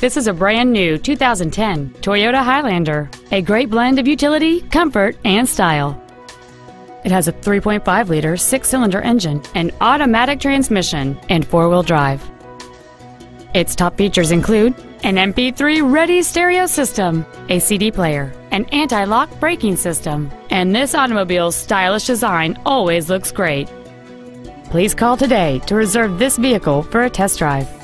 This is a brand new 2010 Toyota Highlander, a great blend of utility, comfort, and style. It has a 3.5-liter six-cylinder engine, an automatic transmission, and four-wheel drive. Its top features include an MP3-ready stereo system, a CD player, an anti-lock braking system, and this automobile's stylish design always looks great. Please call today to reserve this vehicle for a test drive.